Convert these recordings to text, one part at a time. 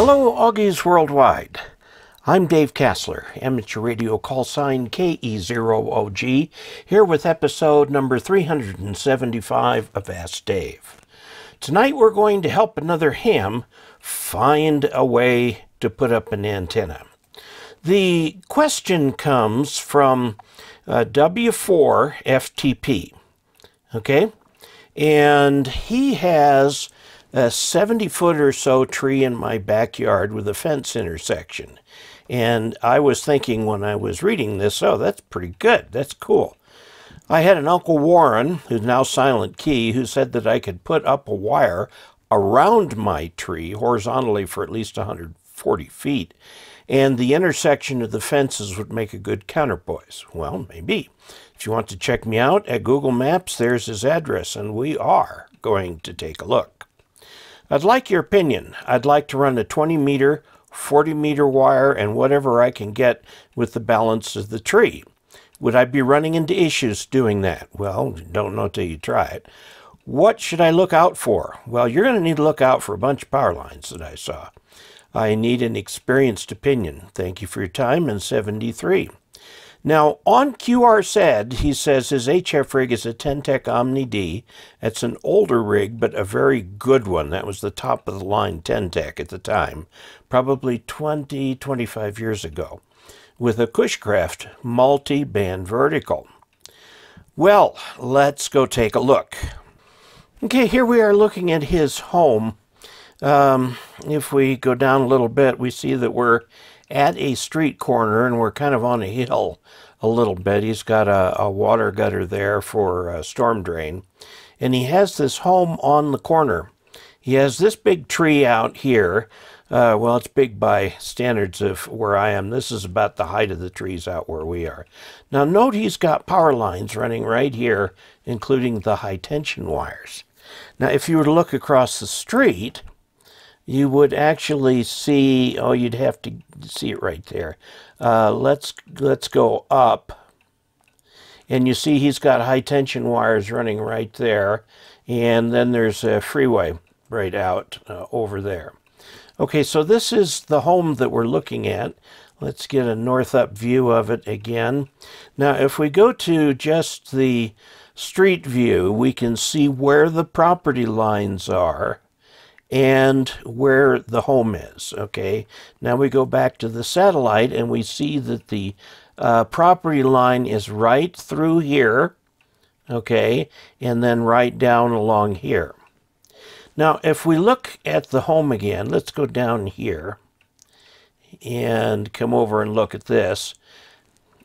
Hello, OGs Worldwide. I'm Dave Casler, amateur radio call sign KE0OG, here with episode number 375 of Ask Dave. Tonight we're going to help another ham find a way to put up an antenna. The question comes from uh, W4FTP, okay? And he has a 70 foot or so tree in my backyard with a fence intersection. And I was thinking when I was reading this, oh, that's pretty good. That's cool. I had an Uncle Warren, who's now Silent Key, who said that I could put up a wire around my tree horizontally for at least 140 feet, and the intersection of the fences would make a good counterpoise. Well, maybe. If you want to check me out at Google Maps, there's his address, and we are going to take a look. I'd like your opinion. I'd like to run a 20 meter 40 meter wire, and whatever I can get with the balance of the tree. Would I be running into issues doing that? Well, don't know till you try it. What should I look out for? Well, you're going to need to look out for a bunch of power lines that I saw. I need an experienced opinion. Thank you for your time and 73. Now, on QRSAD, he says his HF rig is a Ten-Tec Omni D. It's an older rig, but a very good one. That was the top of the line Ten-Tec at the time, probably 20, 25 years ago, with a Cushcraft multi-band vertical. Well, let's go take a look. Okay, here we are looking at his home. Um, if we go down a little bit, we see that we're at a street corner and we're kind of on a hill a little bit. He's got a, a water gutter there for a storm drain. And he has this home on the corner. He has this big tree out here. Uh, well, it's big by standards of where I am. This is about the height of the trees out where we are. Now, note he's got power lines running right here, including the high tension wires. Now, if you were to look across the street, you would actually see, oh, you'd have to see it right there. Uh, let's, let's go up. And you see he's got high tension wires running right there. And then there's a freeway right out uh, over there. Okay, so this is the home that we're looking at. Let's get a north up view of it again. Now, if we go to just the street view, we can see where the property lines are and where the home is. Okay, now we go back to the satellite and we see that the uh, property line is right through here. Okay, and then right down along here. Now, if we look at the home again, let's go down here and come over and look at this.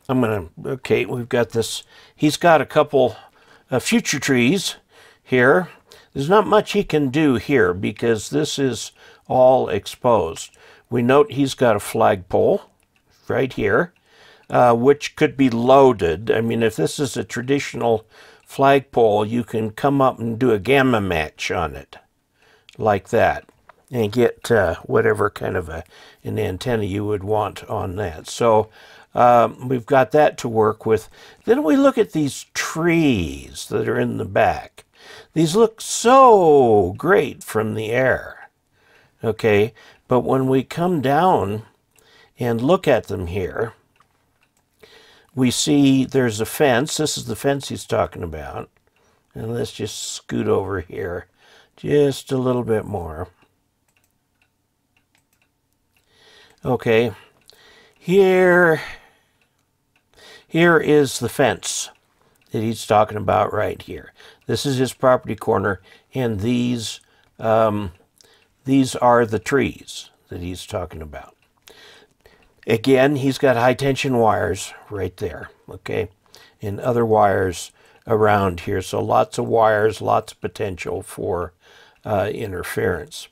I'm going to, okay, we've got this. He's got a couple uh, future trees here there's not much he can do here because this is all exposed. We note he's got a flagpole right here, uh, which could be loaded. I mean, if this is a traditional flagpole, you can come up and do a gamma match on it like that and get uh, whatever kind of a, an antenna you would want on that. So um, we've got that to work with. Then we look at these trees that are in the back. These look so great from the air, okay? But when we come down and look at them here, we see there's a fence. This is the fence he's talking about. And let's just scoot over here just a little bit more. Okay, here, here is the fence that he's talking about right here. This is his property corner, and these um, these are the trees that he's talking about. Again, he's got high tension wires right there, okay, and other wires around here. So lots of wires, lots of potential for uh, interference.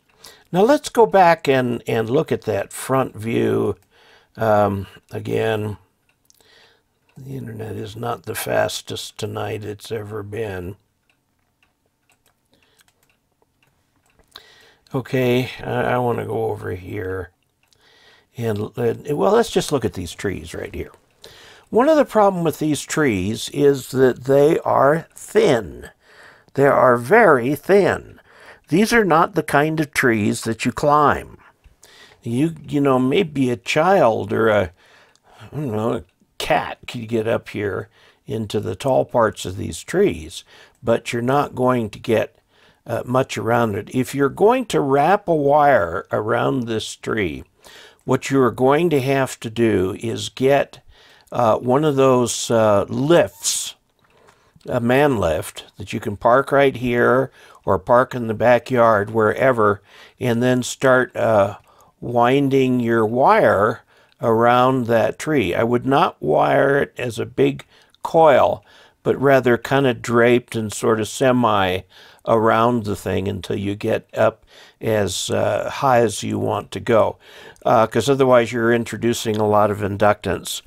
Now let's go back and, and look at that front view um, again. The internet is not the fastest tonight it's ever been. Okay, I, I want to go over here. And, well, let's just look at these trees right here. One of the problem with these trees is that they are thin. They are very thin. These are not the kind of trees that you climb. You you know maybe a child or a I don't know a cat could get up here into the tall parts of these trees, but you're not going to get uh, much around it. If you're going to wrap a wire around this tree, what you are going to have to do is get uh, one of those uh, lifts, a man lift, that you can park right here or park in the backyard, wherever, and then start uh, winding your wire around that tree. I would not wire it as a big coil, but rather kind of draped and sort of semi around the thing until you get up as uh, high as you want to go, because uh, otherwise you're introducing a lot of inductance.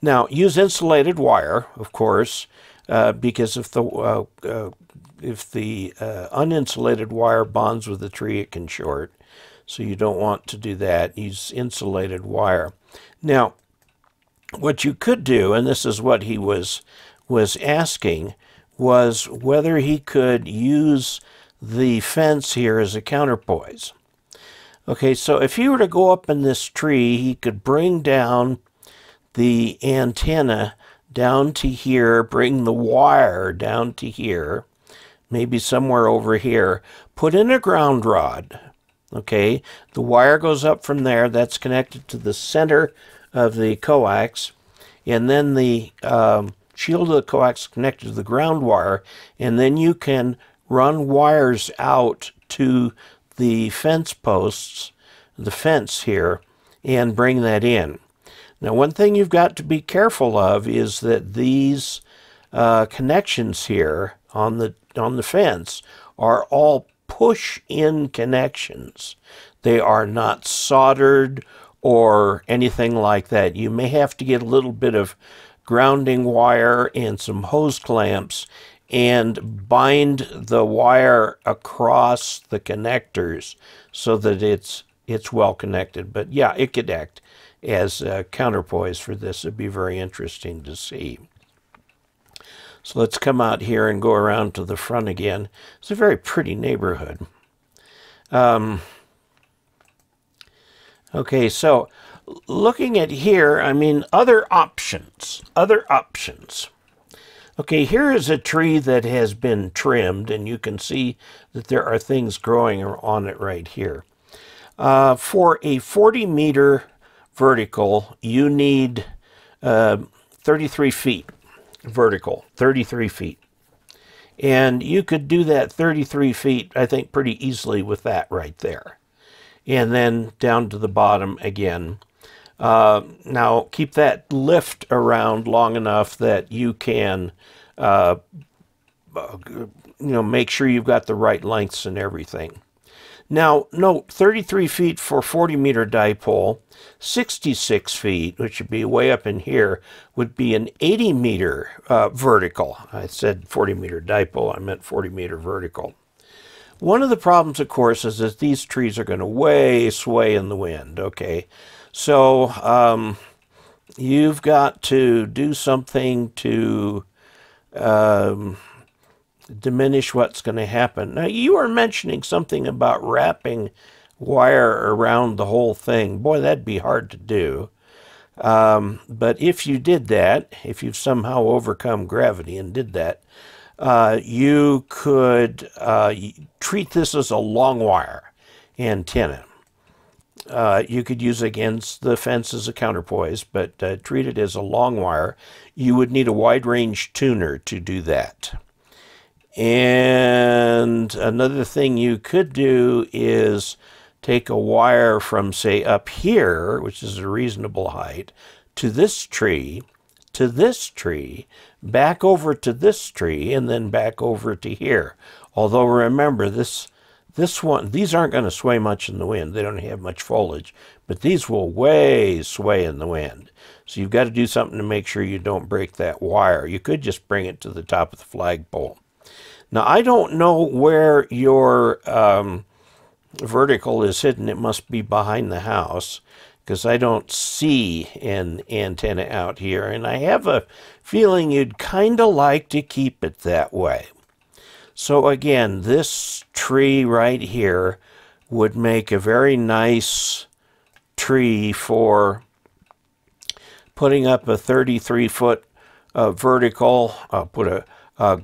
Now, use insulated wire, of course, uh, because if the uh, uh, if the uh, uninsulated wire bonds with the tree, it can short. So you don't want to do that. Use insulated wire. Now, what you could do, and this is what he was was asking, was whether he could use the fence here as a counterpoise. Okay, so if he were to go up in this tree, he could bring down the antenna down to here, bring the wire down to here, maybe somewhere over here, put in a ground rod. Okay, the wire goes up from there, that's connected to the center of the coax, and then the um, shield of the coax is connected to the ground wire, and then you can run wires out to the fence posts, the fence here, and bring that in. Now, one thing you've got to be careful of is that these uh, connections here on the on the fence are all push-in connections. They are not soldered or anything like that. You may have to get a little bit of grounding wire and some hose clamps and bind the wire across the connectors so that it's it's well connected. But yeah, it could act as a counterpoise for this. It'd be very interesting to see. So let's come out here and go around to the front again. It's a very pretty neighborhood. Um, okay, so looking at here, I mean, other options, other options. Okay, here is a tree that has been trimmed, and you can see that there are things growing on it right here. Uh, for a 40 meter vertical, you need uh, 33 feet vertical, 33 feet. And you could do that 33 feet, I think, pretty easily with that right there. And then down to the bottom again. Uh, now, keep that lift around long enough that you can, uh, you know, make sure you've got the right lengths and everything. Now, note 33 feet for 40 meter dipole, 66 feet, which would be way up in here, would be an 80 meter uh, vertical. I said 40 meter dipole, I meant 40 meter vertical. One of the problems, of course, is that these trees are going to way sway in the wind, okay? So um, you've got to do something to um, diminish what's going to happen. Now, you were mentioning something about wrapping wire around the whole thing. Boy, that'd be hard to do. Um, but if you did that, if you've somehow overcome gravity and did that, uh, you could uh, treat this as a long wire antenna. Uh, you could use against the fence as a counterpoise, but uh, treat it as a long wire. You would need a wide range tuner to do that. And another thing you could do is take a wire from, say, up here, which is a reasonable height, to this tree, to this tree, back over to this tree, and then back over to here. Although remember, this this one, these aren't going to sway much in the wind. They don't have much foliage, but these will way sway in the wind. So you've got to do something to make sure you don't break that wire. You could just bring it to the top of the flagpole. Now, I don't know where your um, vertical is hidden. It must be behind the house because I don't see an antenna out here. And I have a feeling you'd kind of like to keep it that way. So again, this tree right here would make a very nice tree for putting up a 33 foot uh, vertical, uh, put a,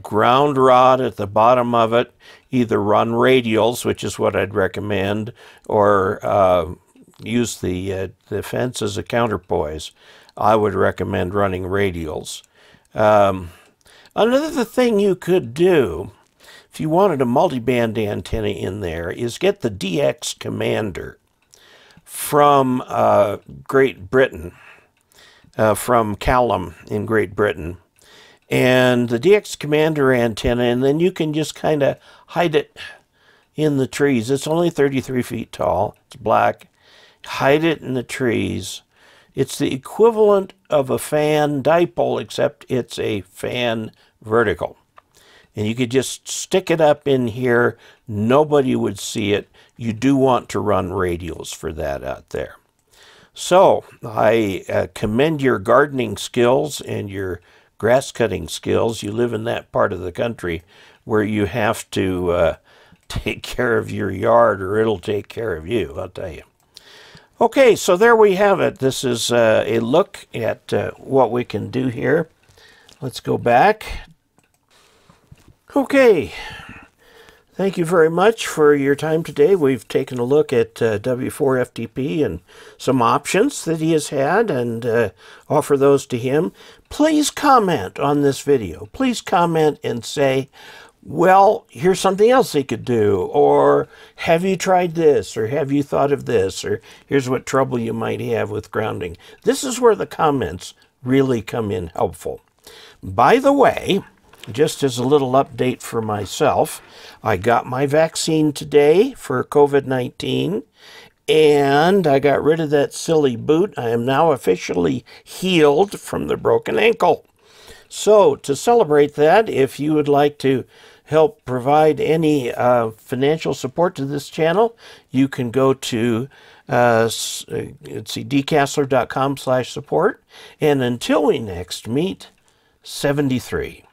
ground rod at the bottom of it, either run radials, which is what I'd recommend, or uh, use the, uh, the fence as a counterpoise. I would recommend running radials. Um, another thing you could do if you wanted a multiband antenna in there is get the DX Commander from uh, Great Britain uh, from Callum in Great Britain. And the DX Commander antenna, and then you can just kind of hide it in the trees. It's only 33 feet tall, it's black. Hide it in the trees. It's the equivalent of a fan dipole, except it's a fan vertical. And you could just stick it up in here, nobody would see it. You do want to run radials for that out there. So I uh, commend your gardening skills and your grass cutting skills. You live in that part of the country where you have to uh, take care of your yard or it'll take care of you, I'll tell you. Okay, so there we have it. This is uh, a look at uh, what we can do here. Let's go back. Okay, Thank you very much for your time today. We've taken a look at uh, W4FTP and some options that he has had and uh, offer those to him. Please comment on this video. Please comment and say, well, here's something else he could do, or have you tried this, or have you thought of this, or here's what trouble you might have with grounding. This is where the comments really come in helpful. By the way, just as a little update for myself, I got my vaccine today for COVID 19 and I got rid of that silly boot. I am now officially healed from the broken ankle. So, to celebrate that, if you would like to help provide any uh, financial support to this channel, you can go to uh, let's see, dcasler.com slash support. And until we next meet, 73.